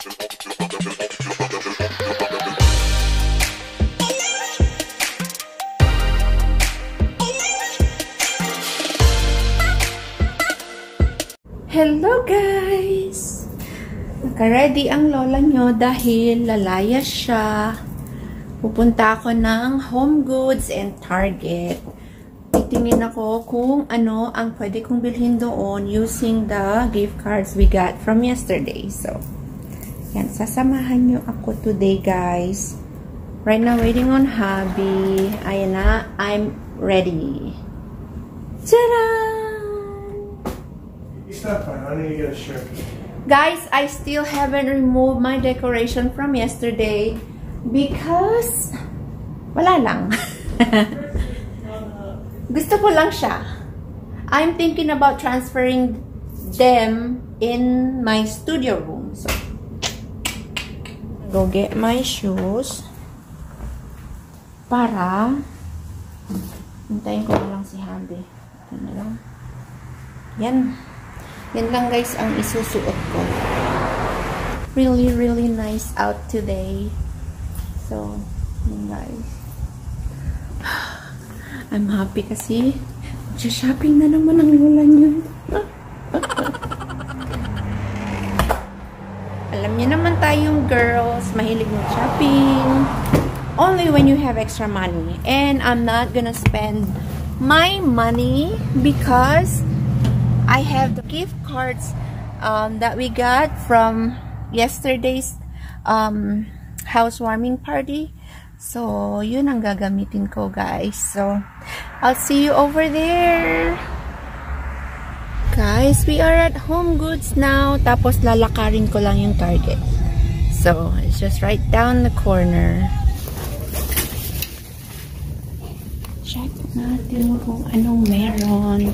Hello guys! Naka-ready ang lola nyo dahil lalayas siya. Pupunta ako ng Home Goods and Target. Titingin ako kung ano ang pwede kong bilhin doon using the gift cards we got from yesterday. So, yan. Sasamahan nyo ako today guys. Right now, waiting on hubby. Ayan na. I'm ready. Tara! Stop fine. I need to get a shirt. Guys, I still haven't removed my decoration from yesterday because wala lang. Gusto ko lang siya. I'm thinking about transferring them in my studio room. Go get my shoes para hintayin ko lang si Habi. Lang. Yan. Yan lang guys ang isusuot ko. Really, really nice out today. So, yun guys. I'm happy kasi shopping na naman ang lola niyo. Alam niyo naman tayong girls, mahilig mag-shopping. Only when you have extra money. And I'm not gonna spend my money because I have the gift cards um, that we got from yesterday's um, housewarming party. So, yun ang gagamitin ko, guys. So, I'll see you over there. Guys, we are at Home Goods now. Tapos, lalakarin ko lang yung Target. So, it's just right down the corner. Check natin kung anong meron.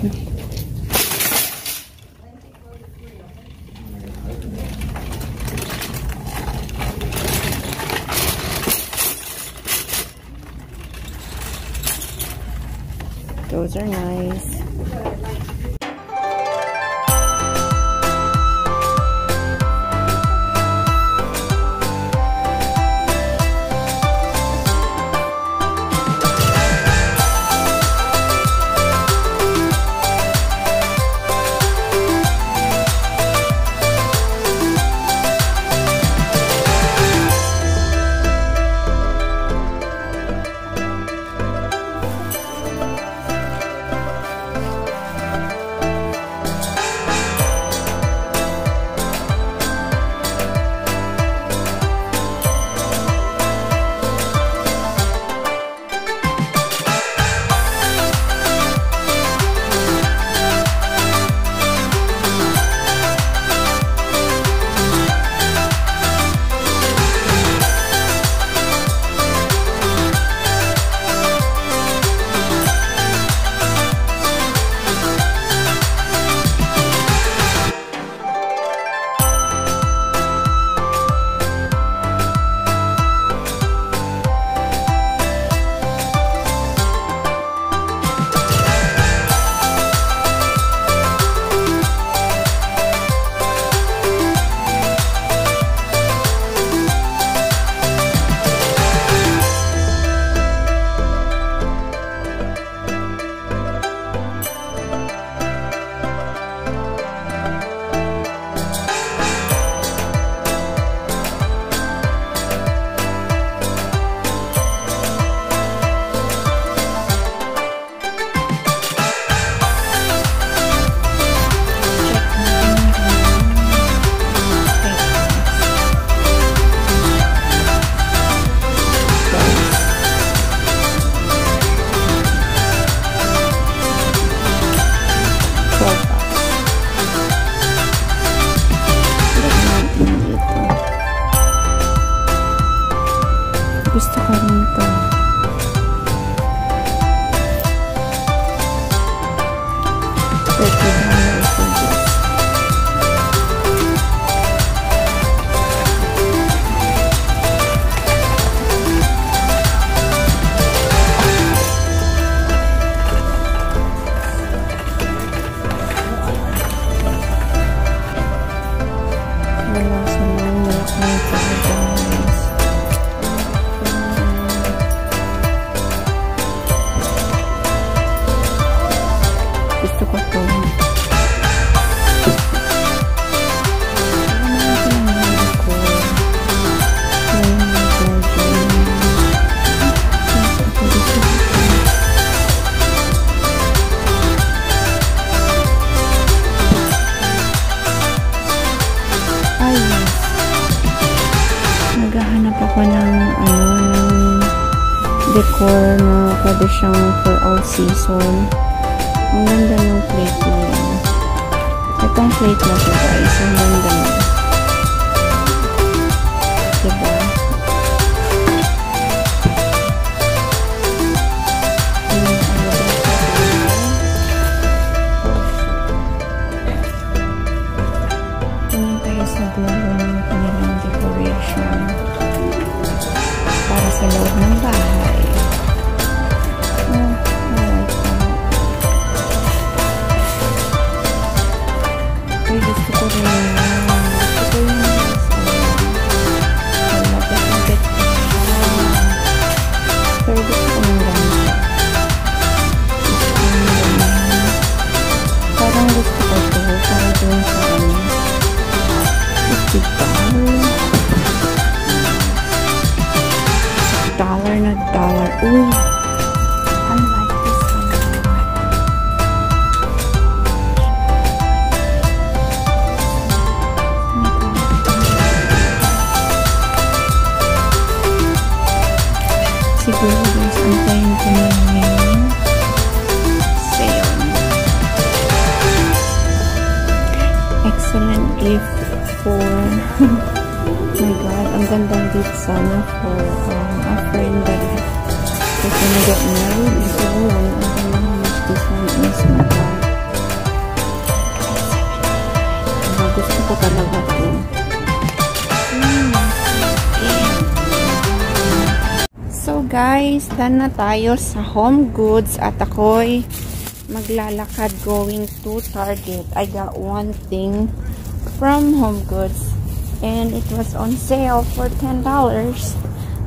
Those are nice. Season. Ang ganda ng plate na yan. Itong plate na to guys, ang ganda is get married. So, I don't know how much this one is. Diba, gusto ko talaga to. So guys, done na tayo sa home goods at ako'y maglalakad going to Target. I got one thing from Home Goods and it was on sale for $10.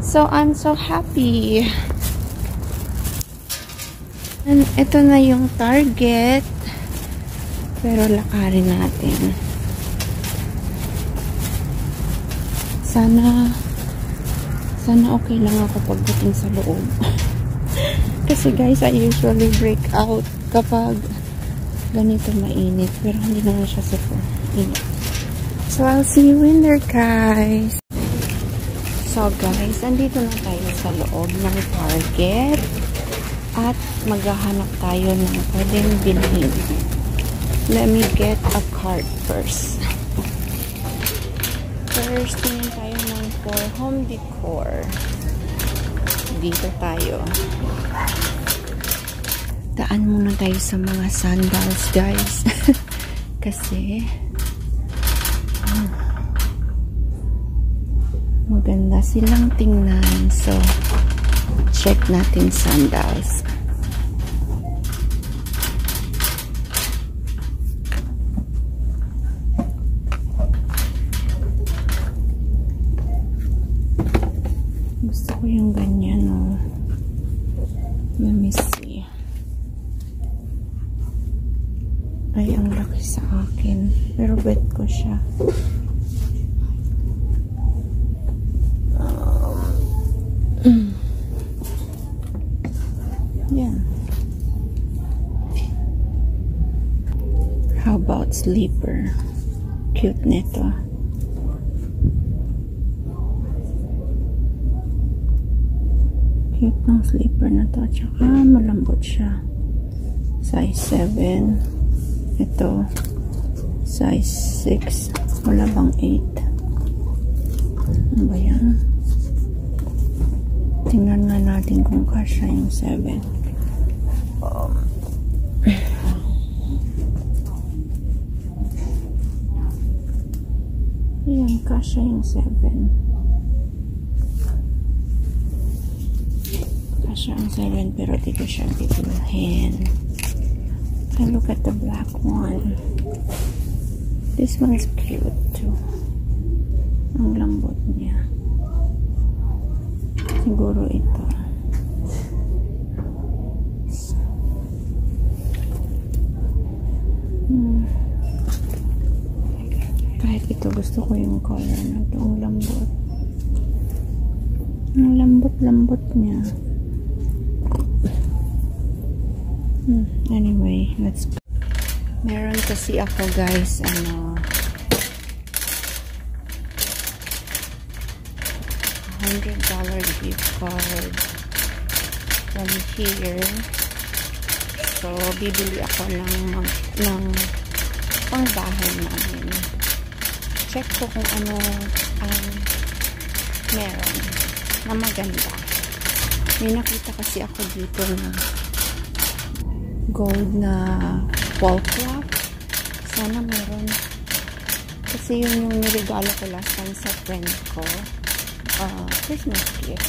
So I'm so happy. And ito na yung Target. Pero lakarin natin. Sana sana okay lang ako pagdating sa loob. Kasi guys, I usually break out kapag ganito mainit. Pero hindi naman siya super init. So, I'll see you in there, guys. So, guys, andito na tayo sa loob ng Target. At maghahanap tayo ng pwedeng bilhin. Let me get a card first. First, tingin tayo ng for home decor. Dito tayo. Daan muna tayo sa mga sandals, guys. Kasi, ah, maganda silang tingnan. So, check natin sandals. Gusto ko yung ganyan, oh. Let me see. Ay, ang laki sa akin. Pero bet ko siya. Um, Yan. How about sleeper? Cute nito. Cute ng sleeper na to. Tsaka malambot siya. Size 7. Ito. Size 6. Wala bang 8? Ano ba yan? Tingnan nga natin kung kasha yung 7. Um, Ayan, kasha yung 7. Kasha ang 7 pero di ko siya bibilhin. And look at the black one. This one's cute too. Ang lambot niya. Siguro ito. Hmm. Kahit ito gusto ko yung color na ito. Ang lambot. Ang lambot-lambot niya. Hmm. Anyway, let's Meron kasi ako guys, ano, 100 dollar gift card from here. So, bibili ako ng, ng pangbahay namin. Check ko kung ano ang meron na maganda. May nakita kasi ako dito na gold na wall clock. Sana meron. Kasi yun yung niregalo ko last time sa friend ko uh, Christmas gift.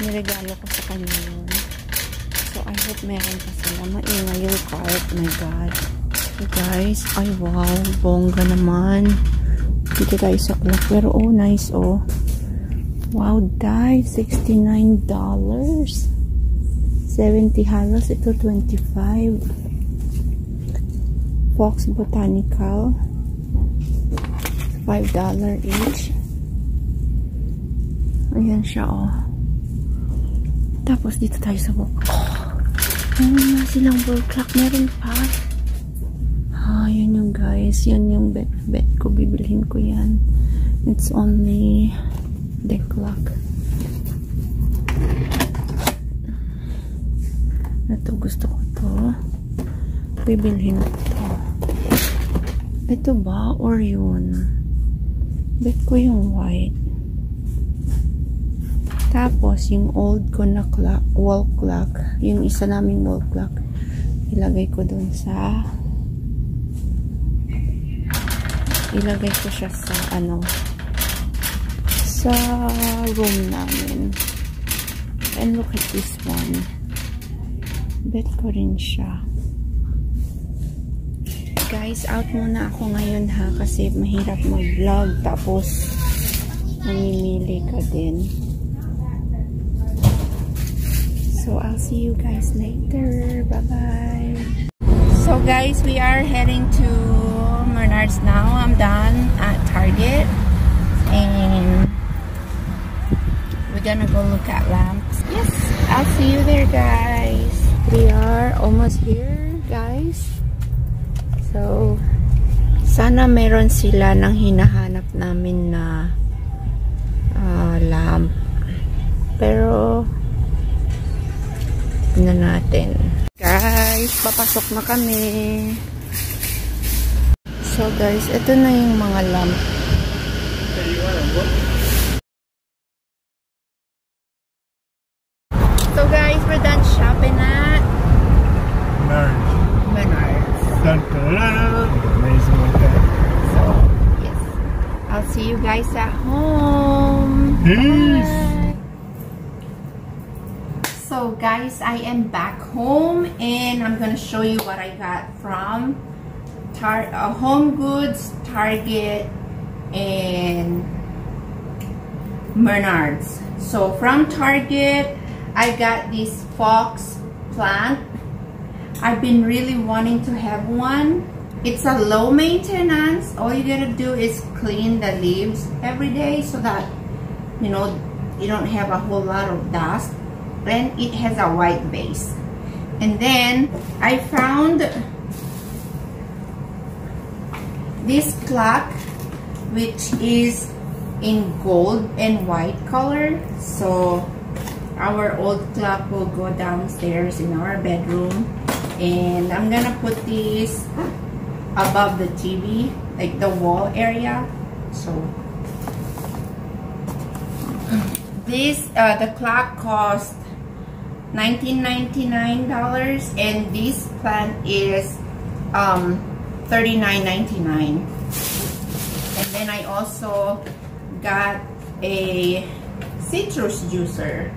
Niregalo ko sa kanya yun. So, I hope meron pa sila. Maingay yung cart. My God. You guys, ay wow. Bongga naman. Dito tayo sa clock. Pero oh, nice oh. Wow, die. $69. 70 halos. Ito, 25. Fox Botanical. $5 each. Ayan siya, oh. Tapos, dito tayo sa book. Oh, meron na silang wall clock. Meron pa. Ah, yun yung guys. Yan yung bet, bet ko. Bibilhin ko yan. It's only the clock. Ito, gusto ko to. Bibilhin ko to. Ito ba? Or yun? Bet ko yung white. Tapos, yung old ko na clock, wall clock, yung isa naming wall clock, ilagay ko dun sa ilagay ko siya sa ano sa room namin. And look at this one. Bet ko rin siya. Guys, out muna ako ngayon ha kasi mahirap mag-vlog tapos mamimili ka din. So, I'll see you guys later. Bye-bye. So, guys, we are heading to Menards now. I'm done at Target. And we're gonna go look at lamps. Yes, I'll see you there, guys. We are almost here, guys. So, sana meron sila ng hinahanap namin na uh, lamp. Pero, na natin. Guys, papasok na kami. So guys, ito na yung mga lamp. So guys, we're done shopping at Menards. Menards. Dun, dun, dun. Amazing like that. So, yes. I'll see you guys at home. Peace. Bye. So guys, I am back home and I'm gonna show you what I got from Tar uh, Home Goods, Target, and Menards. So from Target, I got this fox plant. I've been really wanting to have one. It's a low maintenance. All you gotta do is clean the leaves every day so that, you know, you don't have a whole lot of dust and it has a white base. And then I found this clock which is in gold and white color. So our old clock will go downstairs in our bedroom. And I'm gonna put this above the TV like the wall area. So this uh, the clock cost $19.99 and this plant is um, $39.99 and then I also got a citrus juicer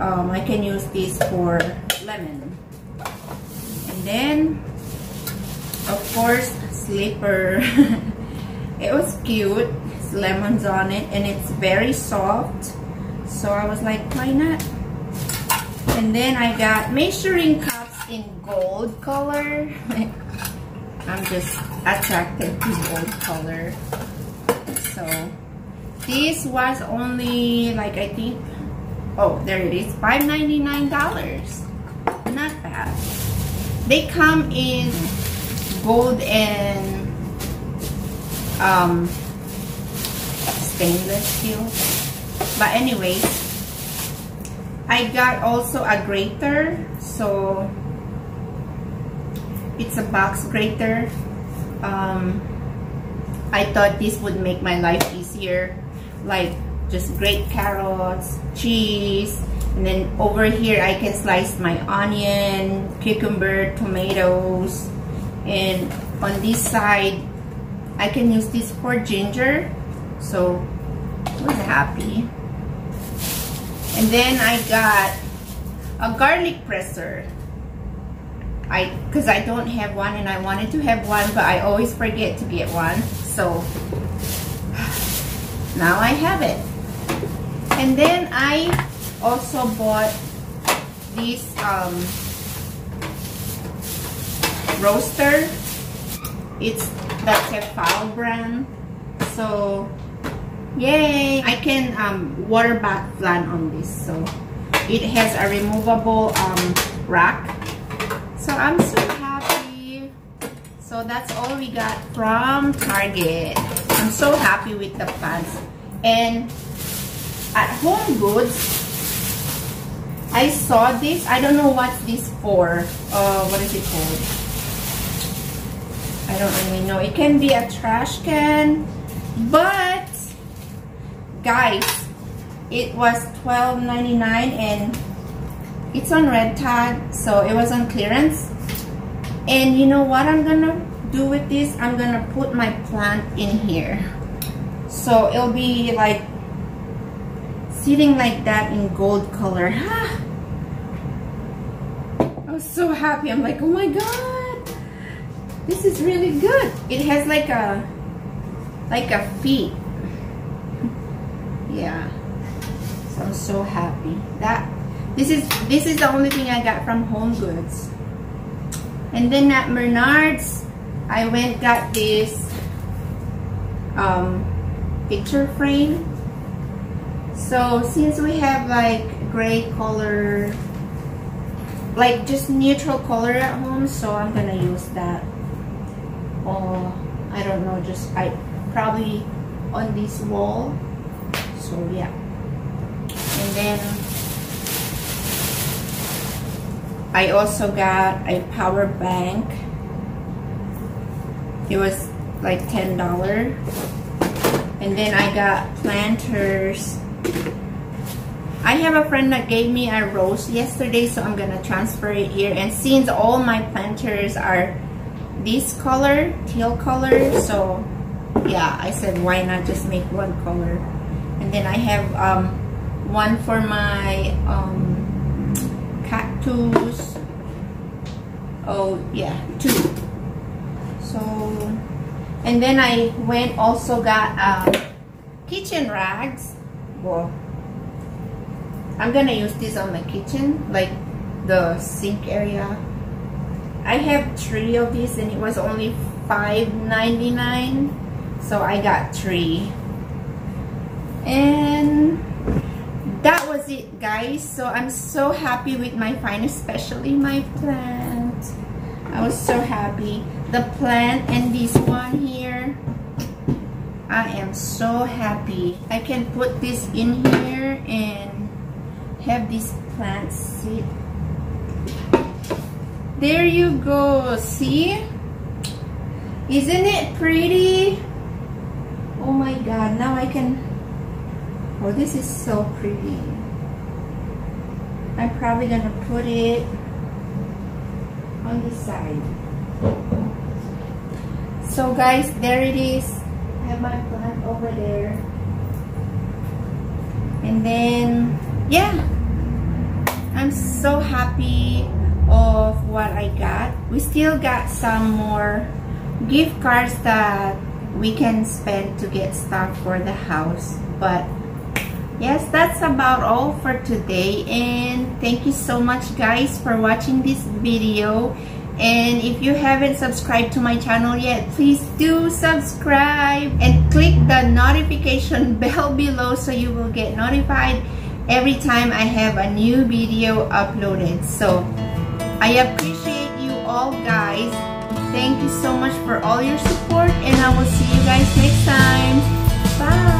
um, I can use this for lemon and then of course slipper it was cute lemons on it and it's very soft. So I was like, why not? And then I got measuring cups in gold color. I'm just attracted to gold color. So this was only like I think oh there it is $5.99 not bad they come in gold and um, stainless steel but anyways I got also a grater so it's a box grater. Um, I thought this would make my life easier like just grate carrots cheese and then over here I can slice my onion cucumber tomatoes and on this side I can use this for ginger so I was happy and then I got a garlic presser. I because I don't have one and I wanted to have one but I always forget to get one so now I have it. And then I also bought this um, roaster. It's the Tefal brand so yay! I can um, water bath flan on this so it has a removable um, rack. So I'm so happy. So that's all we got from Target. I'm so happy with the plants and at Home Goods I saw this. I don't know what this for. Uh, what is it called? I don't really know. It can be a trash can but guys it was $12.99 and it's on red tag so it was on clearance. And you know what I'm gonna do with this? I'm gonna put my plant in here. So it'll be like sitting like that in gold color. I was so happy. I'm like oh my god this is really good. It has like a like a feet yeah so I'm so happy that this is this is the only thing I got from Home Goods. And then at Menards, I went got this um, picture frame. So since we have like gray color, like just neutral color at home, so I'm gonna use that. Or I don't know, just I probably on this wall. So yeah. And then I also got a power bank. It was like $10. And then I got planters. I have a friend that gave me a rose yesterday, so I'm gonna transfer it here. And since all my planters are this color, teal color, so yeah, I said why not just make one color. And then I have um, one for my um, cactus. Oh yeah two. So and then I went also got uh, kitchen rags. Well I'm gonna use this on my kitchen like the sink area. I have three of these and it was only $5.99 so I got three and that was it guys. So i'm so happy with my find especially my plant. I was so happy. The plant and this one here i am so happy. I can put this in here and have this plant sit. There you go. See? Isn't it pretty? Oh my god now i can Oh, this is so pretty. I'm probably gonna put it on the side. So guys, there it is. I have my plant over there. And then, yeah. I'm so happy of what I got. We still got some more gift cards that we can spend to get stuff for the house. But yes, that's about all for today. And thank you so much guys for watching this video. And if you haven't subscribed to my channel yet, please do subscribe and click the notification bell below so you will get notified every time I have a new video uploaded. So I appreciate you all guys. Thank you so much for all your support and I will see you guys next time. Bye!